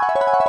you